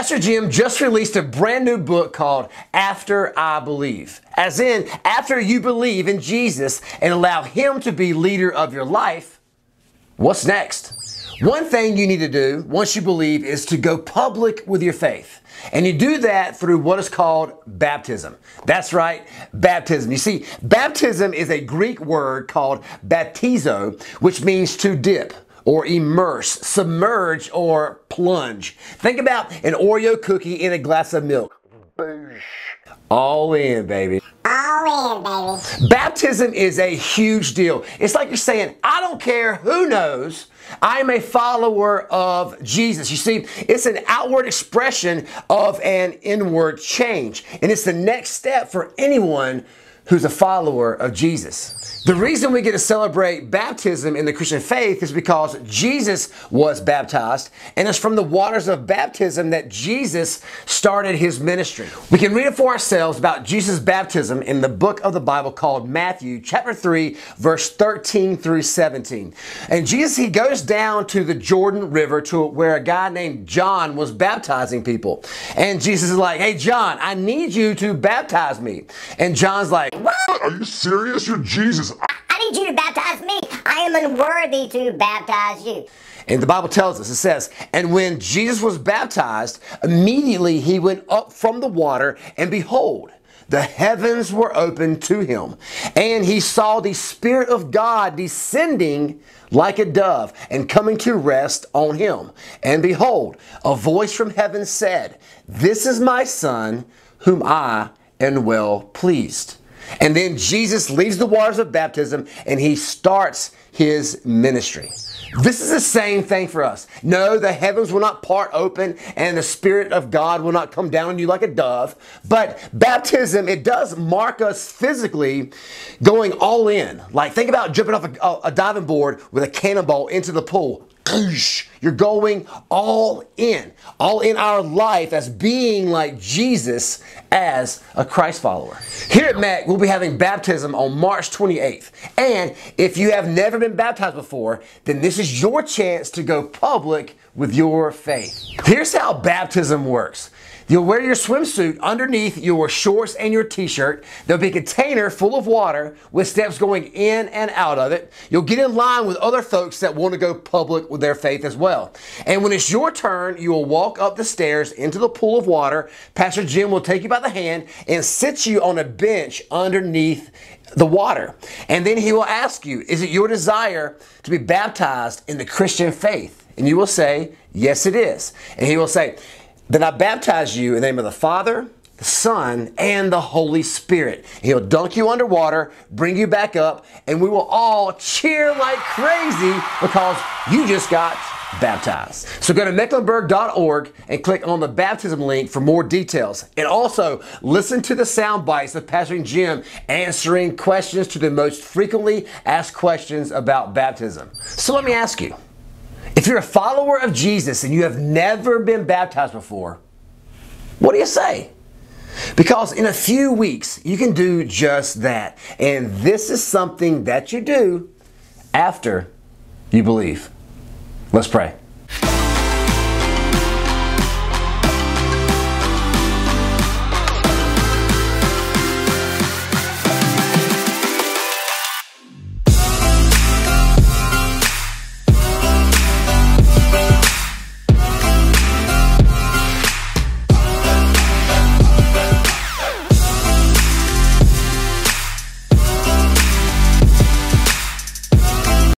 Pastor Jim just released a brand new book called After I Believe. As in, after you believe in Jesus and allow Him to be leader of your life, what's next? One thing you need to do once you believe is to go public with your faith. And you do that through what is called baptism. That's right, baptism. You see, baptism is a Greek word called baptizo, which means to dip or immerse, submerge, or plunge. Think about an Oreo cookie in a glass of milk. Boosh. All in, baby. All in, baby. Baptism is a huge deal. It's like you're saying, I don't care who knows, I am a follower of Jesus. You see, it's an outward expression of an inward change. And it's the next step for anyone who's a follower of Jesus. The reason we get to celebrate baptism in the Christian faith is because Jesus was baptized, and it's from the waters of baptism that Jesus started his ministry. We can read it for ourselves about Jesus' baptism in the book of the Bible called Matthew, chapter 3, verse 13 through 17. And Jesus, he goes down to the Jordan River to where a guy named John was baptizing people. And Jesus is like, Hey, John, I need you to baptize me. And John's like, What? Are you serious? You're Jesus. I need you to baptize me. I am unworthy to baptize you. And the Bible tells us, it says, and when Jesus was baptized, immediately he went up from the water, and behold, the heavens were opened to him. And he saw the Spirit of God descending like a dove and coming to rest on him. And behold, a voice from heaven said, This is my Son, whom I am well pleased. And then Jesus leaves the waters of baptism and he starts his ministry. This is the same thing for us. No, the heavens will not part open and the Spirit of God will not come down on you like a dove. But baptism, it does mark us physically going all in. Like, think about jumping off a, a diving board with a cannonball into the pool. You're going all in, all in our life as being like Jesus as a Christ follower. Here at MAC, we'll be having baptism on March 28th. And if you have never been baptized before, then this is your chance to go public with your faith. Here's how baptism works. You'll wear your swimsuit underneath your shorts and your t-shirt. There'll be a container full of water with steps going in and out of it. You'll get in line with other folks that want to go public with their faith as well. And when it's your turn, you will walk up the stairs into the pool of water. Pastor Jim will take you by the hand and sit you on a bench underneath the water. And then he will ask you, is it your desire to be baptized in the Christian faith? And you will say, yes, it is. And he will say, then I baptize you in the name of the Father, the Son, and the Holy Spirit. He'll dunk you underwater, bring you back up, and we will all cheer like crazy because you just got baptized. So go to mecklenburg.org and click on the baptism link for more details. And also listen to the sound bites of Pastor Jim answering questions to the most frequently asked questions about baptism. So let me ask you. If you're a follower of Jesus and you have never been baptized before, what do you say? Because in a few weeks, you can do just that. And this is something that you do after you believe. Let's pray.